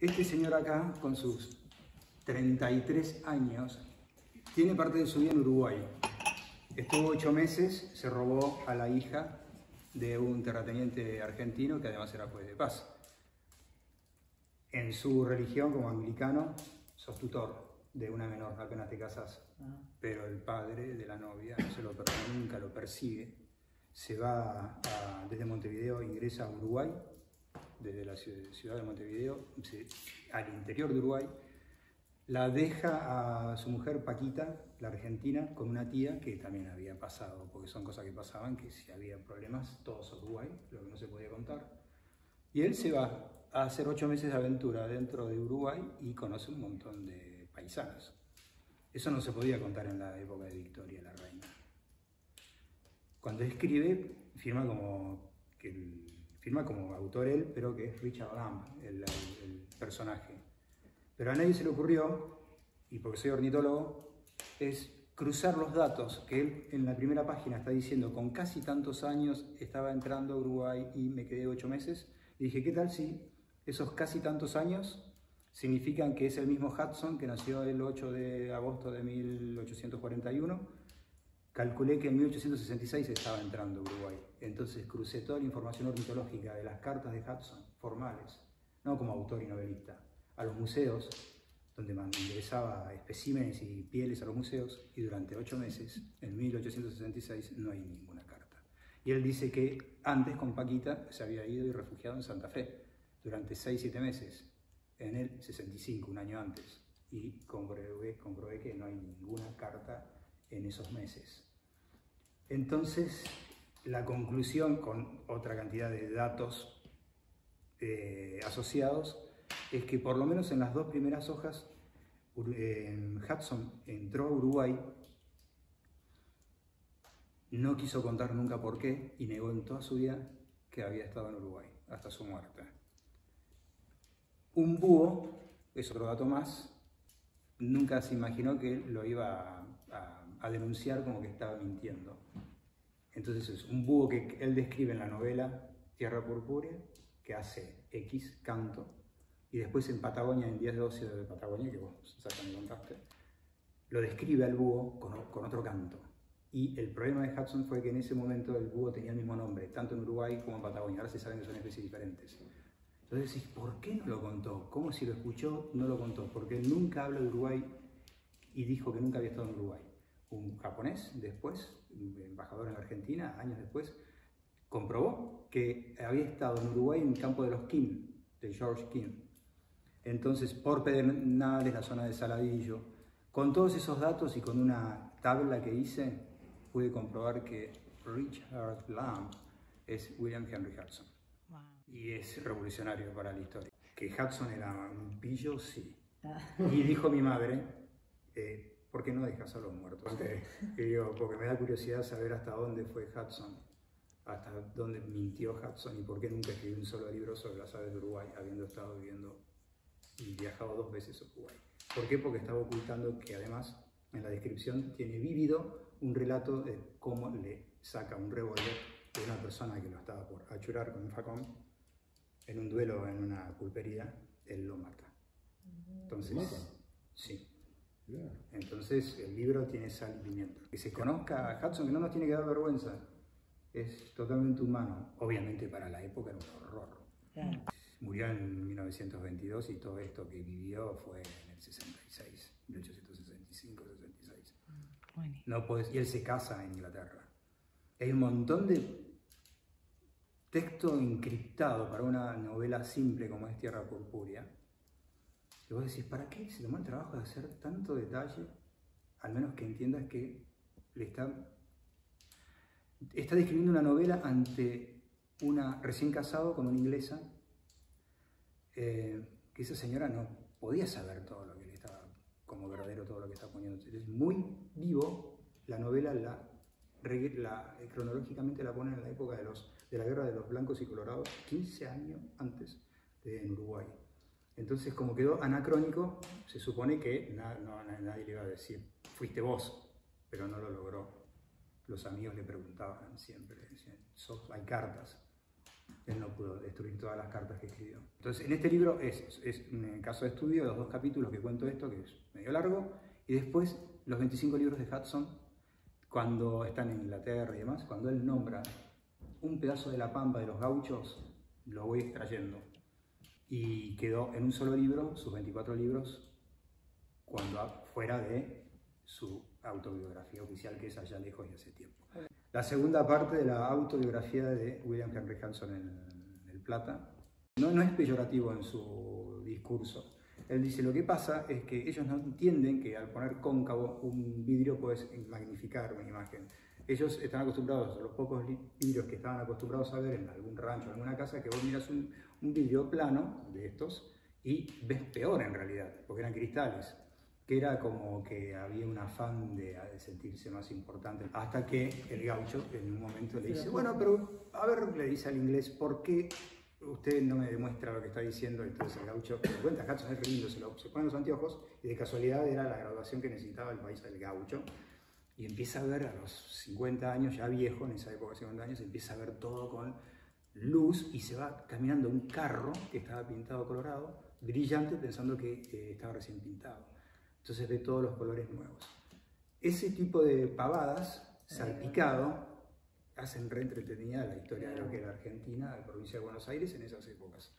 Este señor acá, con sus 33 años, tiene parte de su vida en Uruguay. Estuvo ocho meses, se robó a la hija de un terrateniente argentino que además era juez de paz. En su religión, como anglicano, sos tutor de una menor, apenas te casas. Pero el padre de la novia no se lo nunca lo persigue. Se va desde Montevideo, ingresa a Uruguay, desde la ciu- ciudad de Montevideo, al interior de Uruguay. La deja a su mujer Paquita, la argentina, con una tía que también había pasado, porque son cosas que pasaban, que si había problemas, todos a Uruguay, lo que no se podía contar. Y él se va a hacer ocho meses de aventura dentro de Uruguay y conoce un montón de paisanos. Eso no se podía contar en la época de Victoria, la reina. Cuando escribe, firma como, que el- firma como autor él, pero que es Richard Lamb, el, personaje. Pero a nadie se le ocurrió, y porque soy ornitólogo, es cruzar los datos que él en la primera página está diciendo, con casi tantos años estaba entrando a Uruguay y me quedé ocho meses. Y dije, ¿qué tal si esos casi tantos años significan que es el mismo Hudson que nació el 8 de agosto de 1841? Calculé que en 1866 estaba entrando Uruguay. Entonces crucé toda la información ornitológica de las cartas de Hudson, formales, no como autor y novelista, a los museos, donde man- ingresaba especímenes y pieles a los museos, y durante ocho meses, en 1866, no hay ninguna carta. Y él dice que antes con Paquita se había ido y refugiado en Santa Fe durante seis, siete meses, en el 65, un año antes, y comprobé, comprobé que no hay ninguna carta en esos meses. Entonces, la conclusión con otra cantidad de datos eh, asociados es que por lo menos en las dos primeras hojas, Hudson entró a Uruguay, no quiso contar nunca por qué y negó en toda su vida que había estado en Uruguay, hasta su muerte. Un búho, es otro dato más, nunca se imaginó que lo iba a, denunciar como que estaba mintiendo. Entonces es un búho que él describe en la novela Tierra Purpúrea, que hace X canto, y después en Patagonia, en Días de Ocio de Patagonia, que vos me contaste, lo describe al búho con, con otro canto. Y el problema de Hudson fue que en ese momento el búho tenía el mismo nombre, tanto en Uruguay como en Patagonia. Ahora se saben que son especies diferentes. Entonces decís, ¿por qué no lo contó? ¿Cómo si lo escuchó no lo contó? Porque él nunca habla de Uruguay y dijo que nunca había estado en Uruguay. Un japonés después, embajador en la Argentina, años después, comprobó que había estado en Uruguay en el campo de los Kim, de George Kim. Entonces, por Pedernales, la zona de Saladillo, con todos esos datos y con una tabla que hice, pude comprobar que Richard Lamb es William Henry Hudson. Wow. Y es revolucionario para la historia. Que Hudson era un pillo, sí. Y dijo mi madre, eh, ¿por qué no dejas a los muertos? Que- que digo, porque me da curiosidad saber hasta dónde fue Hudson, hasta dónde mintió Hudson y por qué nunca escribió un solo libro sobre las aves de Uruguay, habiendo estado viviendo y viajado dos veces a Uruguay. ¿Por qué? Porque estaba ocultando que además en la descripción tiene vívido un relato de cómo le saca un revólver de una persona que lo estaba por achurar con un facón en un duelo en una pulpería, él lo mata. Entonces, ¿Lo mata? sí. Entonces el libro tiene sal y pimienta. Que se conozca a Hudson, que no nos tiene que dar vergüenza. Es totalmente humano. Obviamente para la época era un horror. Claro. Murió en 1922 y todo esto que vivió fue en el 66, 1865, 66. Bueno. No puedes, y él se casa en Inglaterra. Hay un montón de texto encriptado para una novela simple como es Tierra Purpúrea. Y vos decís, ¿para qué se tomó el trabajo de hacer tanto detalle? Al menos que entiendas que le está, está describiendo una novela ante una recién casado con una inglesa, eh, que esa señora no podía saber todo lo que le estaba, como verdadero todo lo que está poniendo. Es muy vivo, la novela la, eh, cronológicamente la ponen en la época de, los, de la guerra de los blancos y colorados, 15 años antes de en Uruguay. Entonces, como quedó anacrónico, se supone que nadie le iba a decir, fuiste vos, pero no lo logró. Los amigos le preguntaban siempre, "Sos- hay cartas. Él no pudo destruir todas las cartas que escribió. Entonces, en este libro es, es un caso de estudio, los dos capítulos que cuento esto, que es medio largo, y después los 25 libros de Hudson, cuando están en Inglaterra y demás, cuando él nombra un pedazo de la pampa de los gauchos, lo voy extrayendo. Y quedó en un solo libro, sus 24 libros, cuando fuera de su autobiografía oficial, que es allá lejos y hace tiempo. La segunda parte de la autobiografía de William Henry Hanson en El Plata no, no es peyorativo en su discurso. Él dice, lo que pasa es que ellos no entienden que al poner cóncavo un vidrio puedes magnificar una imagen. Ellos están acostumbrados, a los pocos vidrios que estaban acostumbrados a ver en algún rancho, en alguna casa, que vos miras un, un vidrio plano de estos y ves peor en realidad, porque eran cristales que era como que había un afán de, sentirse más importante, hasta que el gaucho en un momento le dice, bueno, pero a ver, le dice al inglés, ¿por qué usted no me demuestra lo que está diciendo? Entonces el gaucho le cuenta, gaucho es lindo, se, lo, se pone los anteojos y de casualidad era la graduación que necesitaba el país del gaucho. Y empieza a ver a los 50 años, ya viejo, en esa época 50 años, empieza a ver todo con luz y se va caminando un carro que estaba pintado colorado, brillante, pensando que eh, estaba recién pintado. Entonces ve todos los colores nuevos. Ese tipo de pavadas, salpicado, hacen re entretenida la historia de lo que era Argentina, la provincia de Buenos Aires en esas épocas.